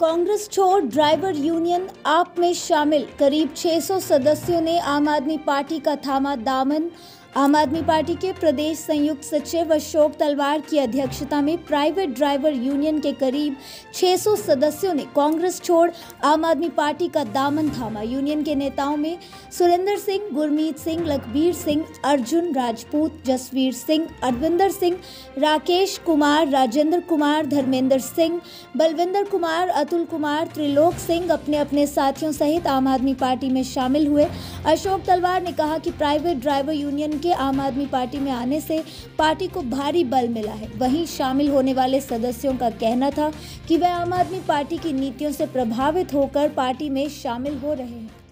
कांग्रेस छोड़ driver union आप में शामिल। करीब 600 सदस्यों ने आम आदमी पार्टी का थामा दामन आम आदमी पार्टी के प्रदेश संयुक्त सचिव अशोक तलवार की अध्यक्षता में प्राइवेट ड्राइवर यूनियन के करीब 600 सदस्यों ने कांग्रेस छोड़ आम आदमी पार्टी का दामन थामा। यूनियन के नेताओं में सुरेंद्र सिंह, गुरमीत सिंह, लखबीर सिंह, अर्जुन राजपूत, जसवीर सिंह, अरविंदर सिंह, राकेश कुमार, राजेंद्र कुमार, धर्मेंद्र सिंह, बलविंदर कुमार, अतुल कुमार, त्रिलोक सिंह अपने अपने साथियों सहित आम आदमी पार्टी में शामिल हुए। अशोक तलवार ने कहा कि प्राइवेट ड्राइवर यूनियन के आम आदमी पार्टी में आने से पार्टी को भारी बल मिला है। वहीं शामिल होने वाले सदस्यों का कहना था कि वह आम आदमी पार्टी की नीतियों से प्रभावित होकर पार्टी में शामिल हो रहे हैं।